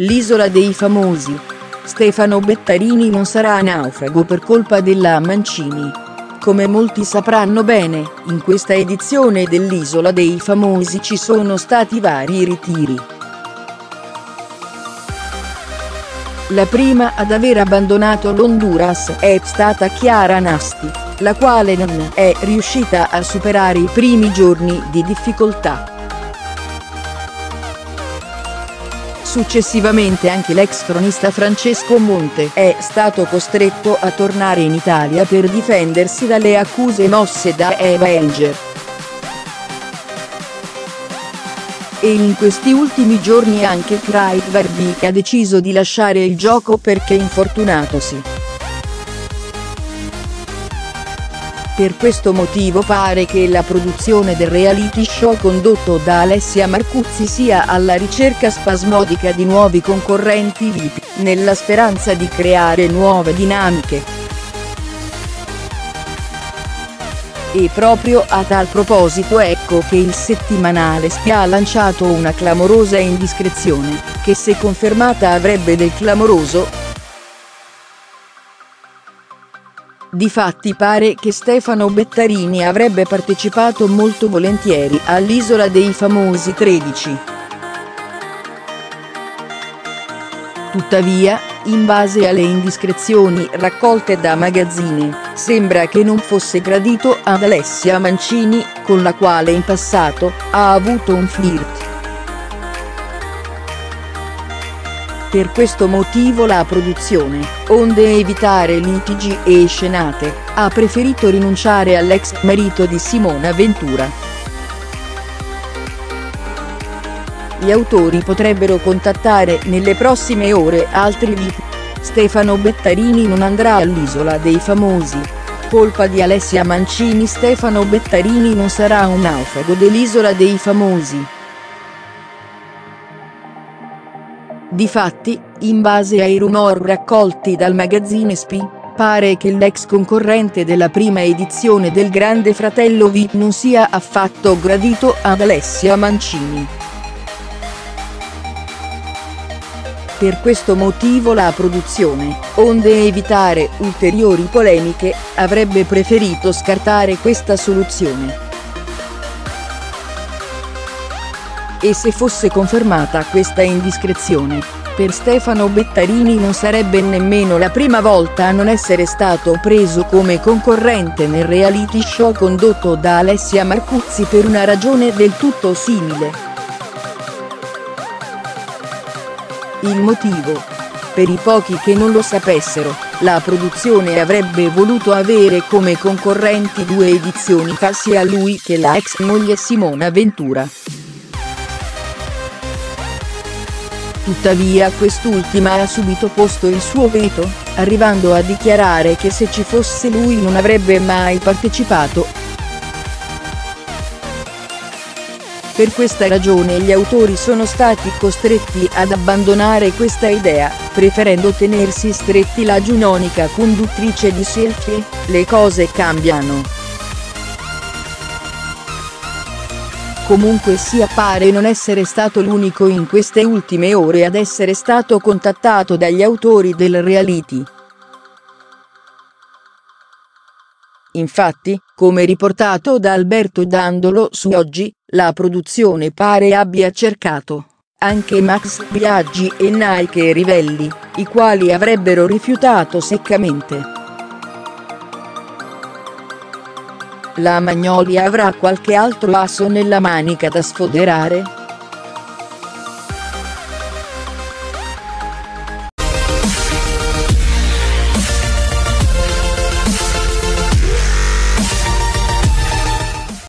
L'isola dei famosi. Stefano Bettarini non sarà naufrago per colpa della Mancini. Come molti sapranno bene, in questa edizione dell'Isola dei Famosi ci sono stati vari ritiri. La prima ad aver abbandonato l'Honduras è stata Chiara Nasti, la quale non è riuscita a superare i primi giorni di difficoltà. Successivamente anche l'ex tronista Francesco Monte è stato costretto a tornare in Italia per difendersi dalle accuse mosse da Eva Elger. E in questi ultimi giorni anche Craig Verbeek ha deciso di lasciare il gioco perché infortunatosi. Per questo motivo pare che la produzione del reality show condotto da Alessia Marcuzzi sia alla ricerca spasmodica di nuovi concorrenti VIP, nella speranza di creare nuove dinamiche. E proprio a tal proposito ecco che il settimanale Spia ha lanciato una clamorosa indiscrezione, che se confermata avrebbe del clamoroso, Difatti pare che Stefano Bettarini avrebbe partecipato molto volentieri all'Isola dei Famosi 13. Tuttavia, in base alle indiscrezioni raccolte da magazzine, sembra che non fosse gradito ad Alessia Mancini, con la quale in passato ha avuto un flirt. Per questo motivo la produzione, onde evitare litigi e scenate, ha preferito rinunciare all'ex marito di Simona Ventura. Gli autori potrebbero contattare nelle prossime ore altri VIP. Stefano Bettarini non andrà all'Isola dei Famosi. Colpa di Alessia Mancini Stefano Bettarini non sarà un naufrago dell'Isola dei Famosi. Difatti, in base ai rumor raccolti dal magazzine SPI, pare che l'ex concorrente della prima edizione del Grande Fratello V non sia affatto gradito ad Alessia Mancini. Per questo motivo la produzione, onde evitare ulteriori polemiche, avrebbe preferito scartare questa soluzione. E se fosse confermata questa indiscrezione, per Stefano Bettarini non sarebbe nemmeno la prima volta a non essere stato preso come concorrente nel reality show condotto da Alessia Marcuzzi per una ragione del tutto simile. Il motivo? Per i pochi che non lo sapessero, la produzione avrebbe voluto avere come concorrenti due edizioni fa sia lui che la ex moglie Simona Ventura. Tuttavia quest'ultima ha subito posto il suo veto, arrivando a dichiarare che se ci fosse lui non avrebbe mai partecipato. Per questa ragione gli autori sono stati costretti ad abbandonare questa idea, preferendo tenersi stretti la giunonica conduttrice di selfie, le cose cambiano. Comunque sia pare non essere stato l'unico in queste ultime ore ad essere stato contattato dagli autori del reality. Infatti, come riportato da Alberto Dandolo su Oggi, la produzione pare abbia cercato anche Max Biaggi e Nike Rivelli, i quali avrebbero rifiutato seccamente. La Magnoli avrà qualche altro asso nella manica da sfoderare?